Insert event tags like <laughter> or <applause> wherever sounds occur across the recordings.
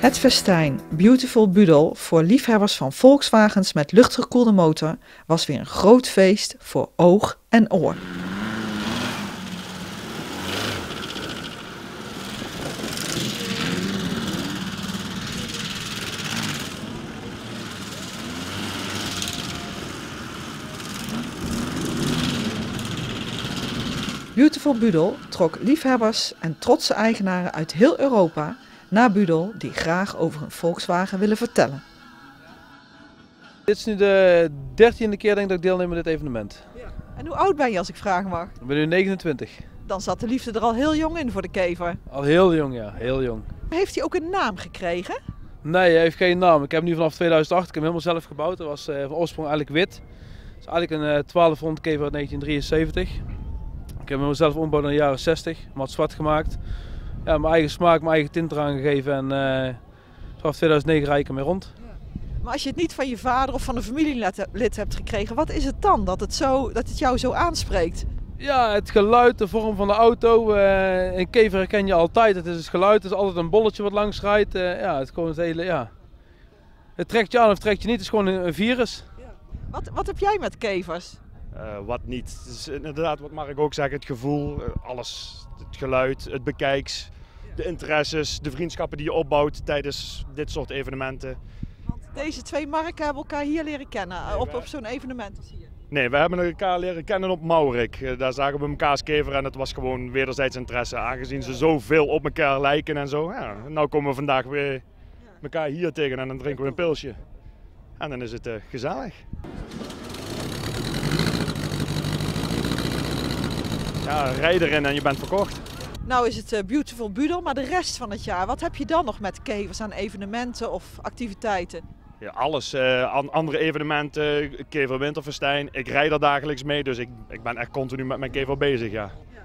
Het festijn Beautiful Budel voor liefhebbers van Volkswagens met luchtgekoelde motor was weer een groot feest voor oog en oor. Beautiful Budel trok liefhebbers en trotse eigenaren uit heel Europa naar Budel die graag over een Volkswagen willen vertellen. Dit is nu de dertiende keer denk ik dat ik deelneem aan dit evenement. En hoe oud ben je als ik vragen mag? Ik ben nu 29. Dan zat de liefde er al heel jong in voor de kever. Al heel jong, ja, heel jong. Heeft hij ook een naam gekregen? Nee, hij heeft geen naam. Ik heb hem nu vanaf 2008, ik heb hem helemaal zelf gebouwd. Hij was uh, van oorsprong eigenlijk wit. Het is eigenlijk een uh, 1200 kever uit 1973. Ik heb hem zelf ombouwd in de jaren 60, mat zwart gemaakt. Ja, mijn eigen smaak, mijn eigen tint eraan gegeven en uh, vanaf 2009 rijd ik ermee rond. Maar als je het niet van je vader of van een familielid hebt gekregen, wat is het dan dat het, zo, dat het jou zo aanspreekt? Ja, het geluid, de vorm van de auto. Uh, een kever herken je altijd. Het is het geluid, het is altijd een bolletje wat langs rijdt. Uh, ja, het, is gewoon het hele, ja. Het trekt je aan of trekt je niet, het is gewoon een, een virus. Ja. Wat, wat heb jij met kevers? Uh, wat niet. Het is inderdaad, wat mag ik ook zeggen, het gevoel, alles. Het geluid, het bekijks, de interesses, de vriendschappen die je opbouwt tijdens dit soort evenementen. Want deze twee marken hebben elkaar hier leren kennen, nee, op, op zo'n evenement hier. Nee, we hebben elkaar leren kennen op Maurik. Daar zagen we elkaars kever en het was gewoon wederzijds interesse. Aangezien ze zoveel op elkaar lijken en zo. Ja, nou komen we vandaag weer elkaar hier tegen en dan drinken we een pilsje. En dan is het uh, gezellig. Ja, rij erin en je bent verkocht. Nou is het uh, Beautiful Budel, maar de rest van het jaar, wat heb je dan nog met kevers aan evenementen of activiteiten? Ja, alles. Uh, andere evenementen, kever winterfestijn. Ik rijd er dagelijks mee, dus ik, ik ben echt continu met mijn kever bezig, ja. ja.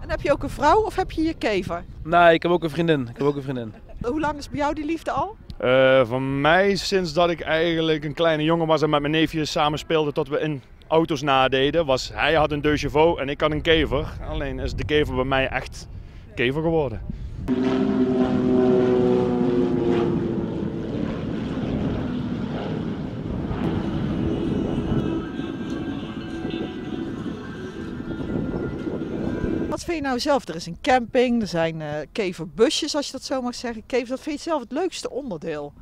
En heb je ook een vrouw of heb je je kever? Nee, ik heb ook een vriendin. Ik heb ook een vriendin. <laughs> Hoe lang is bij jou die liefde al? Uh, van mij sinds dat ik eigenlijk een kleine jongen was en met mijn neefjes samen speelde tot we in auto's nadeden. Was, hij had een deux en ik had een kever. Alleen is de kever bij mij echt kever geworden. Wat vind je nou zelf? Er is een camping, er zijn uh, keverbusjes als je dat zo mag zeggen. Kever, wat vind je zelf het leukste onderdeel?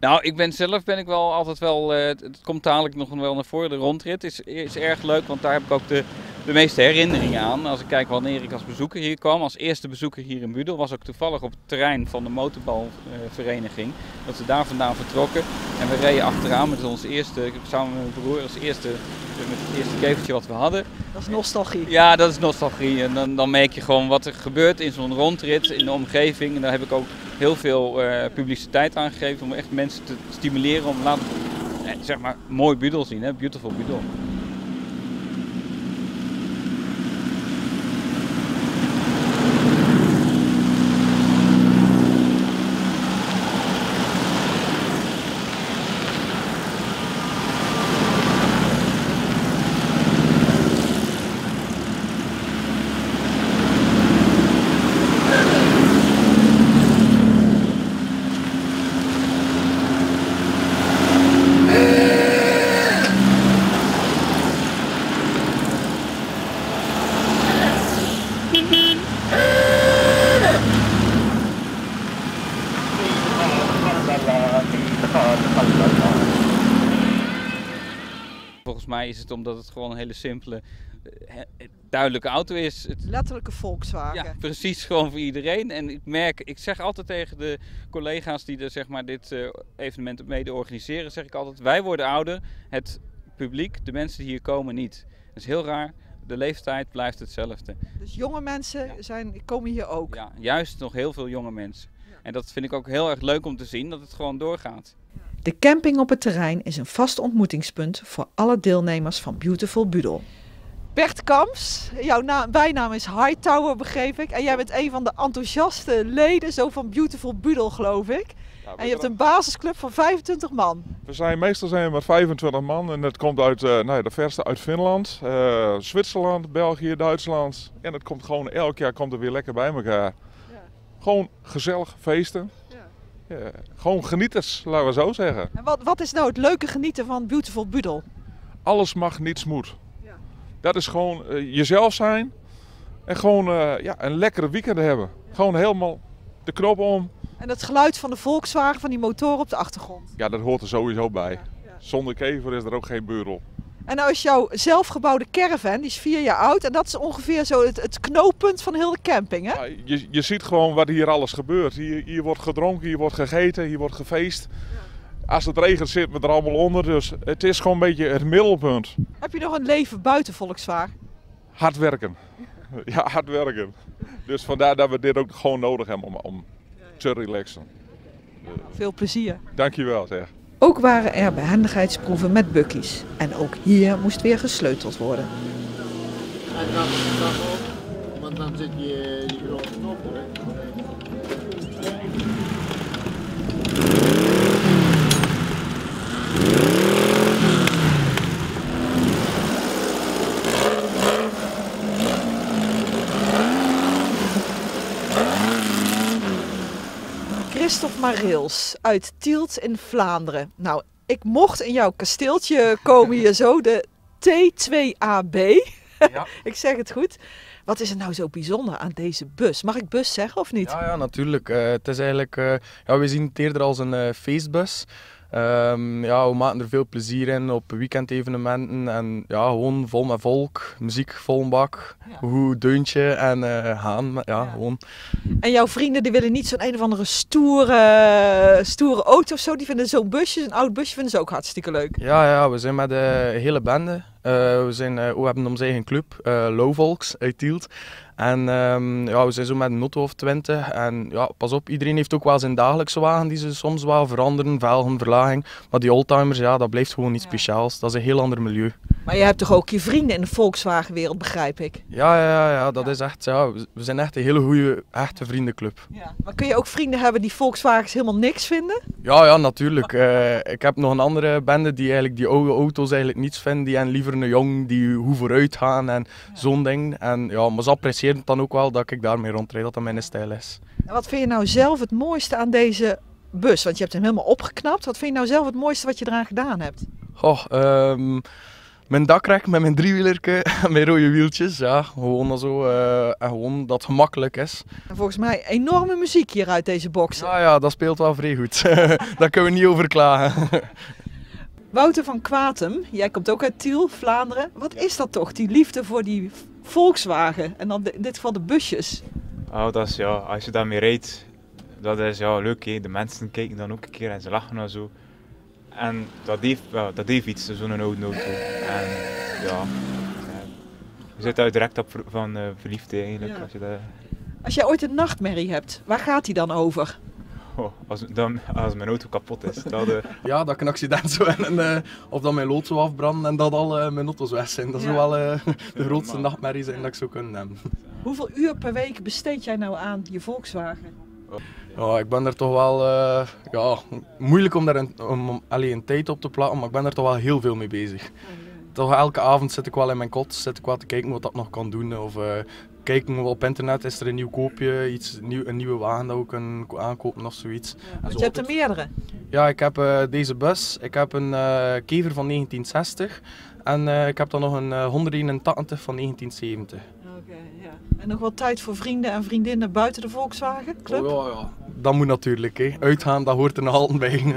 Nou, ik ben zelf ben ik wel altijd wel, uh, het komt dadelijk nog wel naar voren. De rondrit is, is erg leuk, want daar heb ik ook de, de meeste herinneringen aan. Als ik kijk wanneer ik als bezoeker hier kwam, als eerste bezoeker hier in Budel, was ook toevallig op het terrein van de motorbalvereniging. Uh, dat we daar vandaan vertrokken. En we reden achteraan met onze eerste, samen met mijn broer, als eerste, met het eerste kevertje wat we hadden. Dat is nostalgie. Ja, dat is nostalgie. En dan, dan merk je gewoon wat er gebeurt in zo'n rondrit, in de omgeving. En daar heb ik ook heel veel uh, publiciteit aan gegeven om echt mensen te stimuleren om laten, eh, zeg maar, mooi Budel zien, hè? beautiful Budel. Volgens mij is het omdat het gewoon een hele simpele, duidelijke auto is. Het, Letterlijke Volkswagen. Ja, precies gewoon voor iedereen. En ik merk, ik zeg altijd tegen de collega's die er, zeg maar, dit uh, evenement mede organiseren, zeg ik altijd, wij worden ouder, het publiek, de mensen die hier komen niet. Dat is heel raar. De leeftijd blijft hetzelfde. Dus jonge mensen zijn, komen hier ook? Ja, juist nog heel veel jonge mensen. En dat vind ik ook heel erg leuk om te zien, dat het gewoon doorgaat. De camping op het terrein is een vast ontmoetingspunt voor alle deelnemers van Beautiful Budel. Bert Kamps, jouw bijnaam is Hightower begreep ik. En jij bent een van de enthousiaste leden zo van Beautiful Budel geloof ik. Ja, en je hebt een basisclub van 25 man. We zijn, meestal zijn we met 25 man en dat komt uit uh, nou, de verste uit Finland, uh, Zwitserland, België, Duitsland. En het komt gewoon elk jaar komt er weer lekker bij elkaar. Ja. Gewoon gezellig feesten. Ja. gewoon genieters, laten we zo zeggen. En wat, wat is nou het leuke genieten van Beautiful Budel? Alles mag, niets moet. Ja. Dat is gewoon eh, jezelf zijn en gewoon eh, ja, een lekkere weekend hebben. Gewoon helemaal de knop om. En het geluid van de Volkswagen, van die motor op de achtergrond. Ja, dat hoort er sowieso bij. Zonder kever is er ook geen beurel. En nou is jouw zelfgebouwde caravan, die is vier jaar oud. En dat is ongeveer zo het, het knooppunt van heel de camping, hè? Ja, je, je ziet gewoon wat hier alles gebeurt. Hier, hier wordt gedronken, hier wordt gegeten, hier wordt gefeest. Als het regent zitten we er allemaal onder. Dus het is gewoon een beetje het middelpunt. Heb je nog een leven buiten Volkswagen? Hard werken. <laughs> Ja, hard werken. Dus vandaar dat we dit ook gewoon nodig hebben om, om te relaxen. Veel plezier. Dankjewel zeg. Ook waren er behendigheidsproeven met bukkies. En ook hier moest weer gesleuteld worden. Het stap op, want dan zit je. Christophe Mareels uit Tielt in Vlaanderen. Nou, ik mocht in jouw kasteeltje komen hier zo, de T2AB. Ja. <laughs> ik zeg het goed. Wat is er nou zo bijzonder aan deze bus? Mag ik bus zeggen of niet? Ja, ja, natuurlijk. Eh, het is eigenlijk, eh, ja, we zien het eerder als een eh, feestbus. Ehm, ja, we maken er veel plezier in op weekendevenementen en ja, gewoon vol met volk, muziek vol een bak, Ja. goed deuntje en eh, gaan. Ja, Ja. gewoon. En jouw vrienden die willen niet zo'n een of andere stoere, stoere auto of zo. Die vinden zo'n busje, een oud busje, vinden ze ook hartstikke leuk. Ja, ja, we zijn met de hele bende. Eh, we, zijn, eh, we hebben onze eigen club, eh Lowvolks uit Tielt. En ehm, ja, we zijn zo met een auto of twintig. En ja, pas op, iedereen heeft ook wel zijn dagelijkse wagen die ze soms wel veranderen, velgen, verlaging. Maar die oldtimers, ja, dat blijft gewoon iets speciaals. Dat is een heel ander milieu. Maar je hebt toch ook je vrienden in de Volkswagenwereld, begrijp ik. Ja, ja, ja, dat Ja. is echt, ja, we zijn echt een hele goede, echte vriendenclub. Ja. Maar kun je ook vrienden hebben die Volkswagens helemaal niks vinden? Ja, ja, natuurlijk. Eh, ik heb nog een andere bende die eigenlijk die oude auto's eigenlijk niets vinden. Die hebben liever een jong die hoe vooruit gaan en zo'n ding. En ja, maar ze appreciëren het dan ook wel dat ik daarmee rondrijd, dat dat mijn stijl is. En wat vind je nou zelf het mooiste aan deze bus? Want je hebt hem helemaal opgeknapt. Wat vind je nou zelf het mooiste wat je eraan gedaan hebt? Goh, ehm, mijn dakrek met mijn driewielerke en mijn rode wieltjes. Ja, gewoon zo. eh, en gewoon dat het gemakkelijk is. En volgens mij enorme muziek hier uit deze box. Ja, ja, dat speelt wel vrij goed. <laughs> Daar kunnen we niet over klagen. <laughs> Wouter van Kwatem, jij komt ook uit Tiel, Vlaanderen. Wat is dat toch, die liefde voor die Volkswagen? En dan de- in dit geval de busjes. Oh, dat is ja, als je daarmee rijdt, dat is ja leuk hè. De mensen kijken dan ook een keer en ze lachen en zo. En dat heeft, dat heeft iets, zo'n oude auto. En ja, eh, je zit daar direct op van eh, verliefd eigenlijk. Ja. Als, je dat, Als jij ooit een nachtmerrie hebt, waar gaat die dan over? oh, als, dan, als mijn auto kapot is. Dat, eh, <laughs> Ja, dat ik een accident zo en, en, eh, of dat mijn lood zou afbranden en dat al mijn auto's weg zijn. Dat Ja. zou wel eh, de grootste nachtmerrie zijn dat ik zou kunnen hebben. Hoeveel uur per week besteed jij nou aan je Volkswagen? Ja, ik ben er toch wel, eh, ja, moeilijk om daar een, om, allee, een tijd op te plakken, maar ik ben er toch wel heel veel mee bezig. Toch elke avond zit ik wel in mijn kot, zit ik wel te kijken wat dat nog kan doen. Of eh, kijken op internet, is er een nieuw koopje, iets, nieuw, een nieuwe wagen dat we kunnen ko- aankopen of zoiets. Want zo je hebt er meerdere. Ja, ik heb eh, deze bus, ik heb een kever van 1960 en ik heb dan nog een eh, 181 van 1970. Oké, ja. En nog wel tijd voor vrienden en vriendinnen buiten de Volkswagen Club? Oh, ja, ja. Dat moet natuurlijk, hè. uitgaan, dat hoort er nog altijd bij.